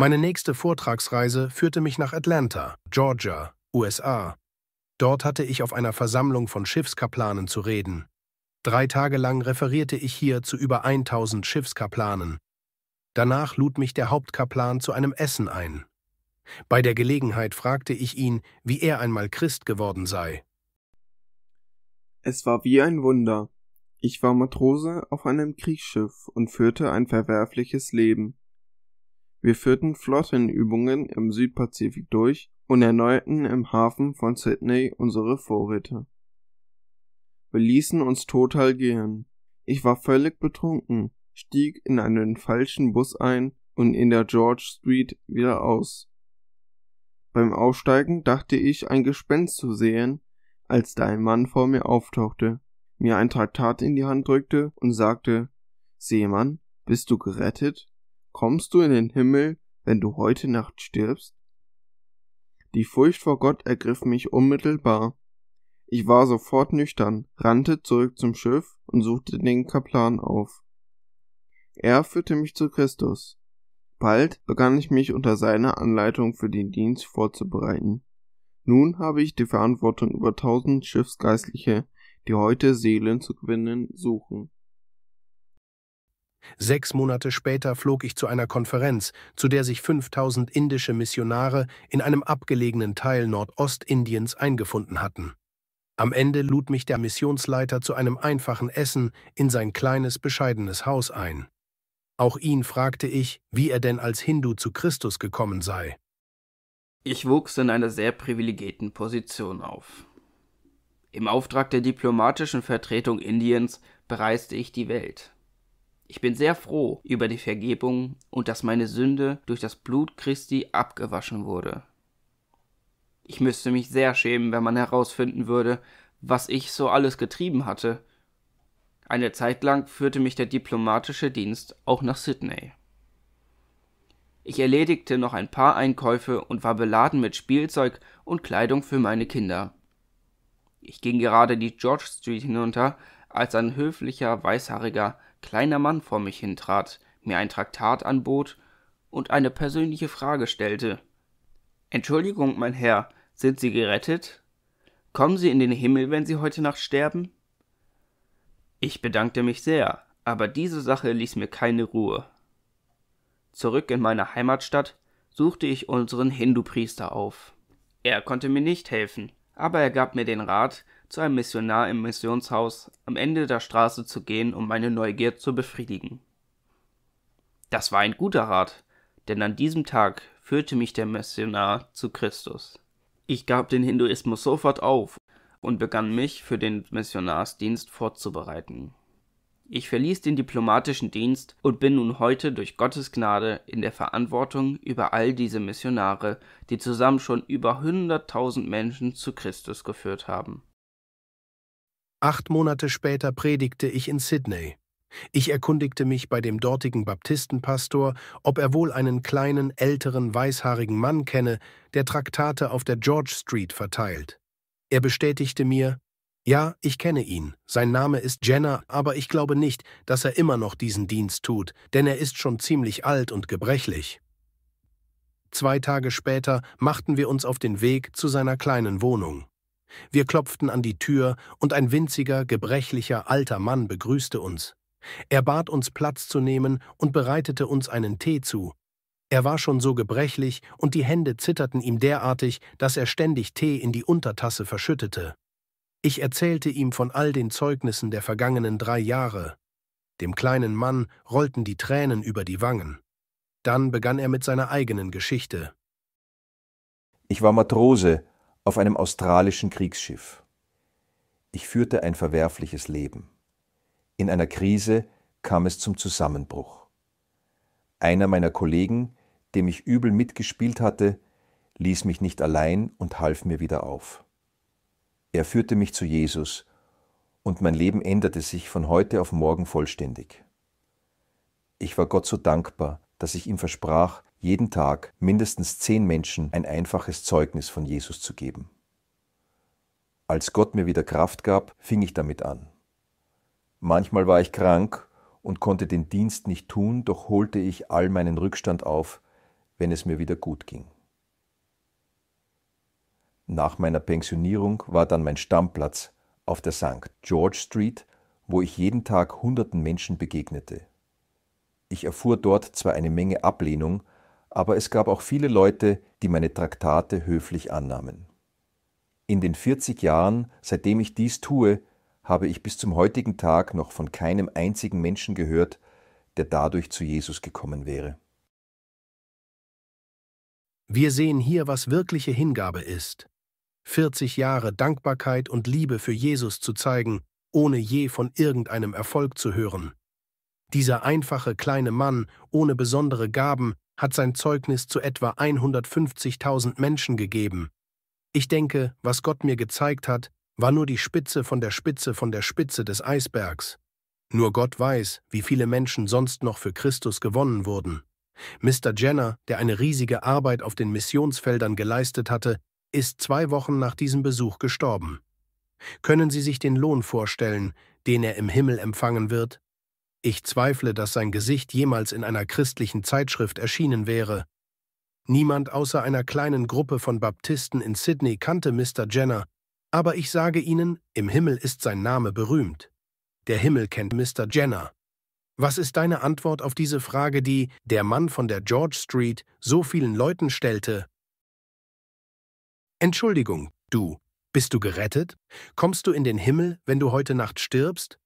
Meine nächste Vortragsreise führte mich nach Atlanta, Georgia, USA. Dort hatte ich auf einer Versammlung von Schiffskaplanen zu reden. Drei Tage lang referierte ich hier zu über 1000 Schiffskaplanen. Danach lud mich der Hauptkaplan zu einem Essen ein. Bei der Gelegenheit fragte ich ihn, wie er einmal Christ geworden sei. Es war wie ein Wunder. Ich war Matrose auf einem Kriegsschiff und führte ein verwerfliches Leben. Wir führten Flottenübungen im Südpazifik durch und erneuerten im Hafen von Sydney unsere Vorräte. Wir ließen uns total gehen. Ich war völlig betrunken, stieg in einen falschen Bus ein und in der George Street wieder aus. Beim Aussteigen dachte ich, ein Gespenst zu sehen, als da ein Mann vor mir auftauchte, mir ein Traktat in die Hand drückte und sagte, Seemann, bist du gerettet? Kommst du in den Himmel, wenn du heute Nacht stirbst? Die Furcht vor Gott ergriff mich unmittelbar. Ich war sofort nüchtern, rannte zurück zum Schiff und suchte den Kaplan auf. Er führte mich zu Christus. Bald begann ich mich unter seiner Anleitung für den Dienst vorzubereiten. Nun habe ich die Verantwortung über tausend Schiffsgeistliche, die heute Seelen zu gewinnen suchen. Sechs Monate später flog ich zu einer Konferenz, zu der sich 5000 indische Missionare in einem abgelegenen Teil Nordostindiens eingefunden hatten. Am Ende lud mich der Missionsleiter zu einem einfachen Essen in sein kleines, bescheidenes Haus ein. Auch ihn fragte ich, wie er denn als Hindu zu Christus gekommen sei. Ich wuchs in einer sehr privilegierten Position auf. Im Auftrag der diplomatischen Vertretung Indiens bereiste ich die Welt. Ich bin sehr froh über die Vergebung und dass meine Sünde durch das Blut Christi abgewaschen wurde. Ich müsste mich sehr schämen, wenn man herausfinden würde, was ich so alles getrieben hatte. Eine Zeit lang führte mich der diplomatische Dienst auch nach Sydney. Ich erledigte noch ein paar Einkäufe und war beladen mit Spielzeug und Kleidung für meine Kinder. Ich ging gerade die George Street hinunter, als ein höflicher, weißhaariger, kleiner Mann vor mich hintrat, mir ein Traktat anbot und eine persönliche Frage stellte. Entschuldigung, mein Herr, sind Sie gerettet? Kommen Sie in den Himmel, wenn Sie heute Nacht sterben? Ich bedankte mich sehr, aber diese Sache ließ mir keine Ruhe. Zurück in meine Heimatstadt suchte ich unseren Hindu-Priester auf. Er konnte mir nicht helfen, aber er gab mir den Rat, zu einem Missionar im Missionshaus am Ende der Straße zu gehen, um meine Neugier zu befriedigen. Das war ein guter Rat, denn an diesem Tag führte mich der Missionar zu Christus. Ich gab den Hinduismus sofort auf und begann mich für den Missionarsdienst vorzubereiten. Ich verließ den diplomatischen Dienst und bin nun heute durch Gottes Gnade in der Verantwortung über all diese Missionare, die zusammen schon über hunderttausend Menschen zu Christus geführt haben. Acht Monate später predigte ich in Sydney. Ich erkundigte mich bei dem dortigen Baptistenpastor, ob er wohl einen kleinen, älteren, weißhaarigen Mann kenne, der Traktate auf der George Street verteilt. Er bestätigte mir, ja, ich kenne ihn. Sein Name ist Jenner, aber ich glaube nicht, dass er immer noch diesen Dienst tut, denn er ist schon ziemlich alt und gebrechlich. Zwei Tage später machten wir uns auf den Weg zu seiner kleinen Wohnung. Wir klopften an die Tür, und ein winziger, gebrechlicher, alter Mann begrüßte uns. Er bat uns Platz zu nehmen und bereitete uns einen Tee zu. Er war schon so gebrechlich, und die Hände zitterten ihm derartig, dass er ständig Tee in die Untertasse verschüttete. Ich erzählte ihm von all den Zeugnissen der vergangenen drei Jahre. Dem kleinen Mann rollten die Tränen über die Wangen. Dann begann er mit seiner eigenen Geschichte. Ich war Matrose auf einem australischen Kriegsschiff. Ich führte ein verwerfliches Leben. In einer Krise kam es zum Zusammenbruch. Einer meiner Kollegen, dem ich übel mitgespielt hatte, ließ mich nicht allein und half mir wieder auf. Er führte mich zu Jesus und mein Leben änderte sich von heute auf morgen vollständig. Ich war Gott so dankbar, dass ich ihm versprach, jeden Tag mindestens zehn Menschen ein einfaches Zeugnis von Jesus zu geben. Als Gott mir wieder Kraft gab, fing ich damit an. Manchmal war ich krank und konnte den Dienst nicht tun, doch holte ich all meinen Rückstand auf, wenn es mir wieder gut ging. Nach meiner Pensionierung war dann mein Stammplatz auf der St. George Street, wo ich jeden Tag hunderten Menschen begegnete. Ich erfuhr dort zwar eine Menge Ablehnung, aber es gab auch viele Leute, die meine Traktate höflich annahmen. In den 40 Jahren, seitdem ich dies tue, habe ich bis zum heutigen Tag noch von keinem einzigen Menschen gehört, der dadurch zu Jesus gekommen wäre. Wir sehen hier, was wirkliche Hingabe ist. 40 Jahre Dankbarkeit und Liebe für Jesus zu zeigen, ohne je von irgendeinem Erfolg zu hören. Dieser einfache kleine Mann ohne besondere Gaben hat sein Zeugnis zu etwa 150.000 Menschen gegeben. Ich denke, was Gott mir gezeigt hat, war nur die Spitze von der Spitze von der Spitze des Eisbergs. Nur Gott weiß, wie viele Menschen sonst noch für Christus gewonnen wurden. Mr. Jenner, der eine riesige Arbeit auf den Missionsfeldern geleistet hatte, ist zwei Wochen nach diesem Besuch gestorben. Können Sie sich den Lohn vorstellen, den er im Himmel empfangen wird? Ich zweifle, dass sein Gesicht jemals in einer christlichen Zeitschrift erschienen wäre. Niemand außer einer kleinen Gruppe von Baptisten in Sydney kannte Mr. Jenner, aber ich sage Ihnen, im Himmel ist sein Name berühmt. Der Himmel kennt Mr. Jenner. Was ist deine Antwort auf diese Frage, die der Mann von der George Street so vielen Leuten stellte? Entschuldigung, du, bist du gerettet? Kommst du in den Himmel, wenn du heute Nacht stirbst?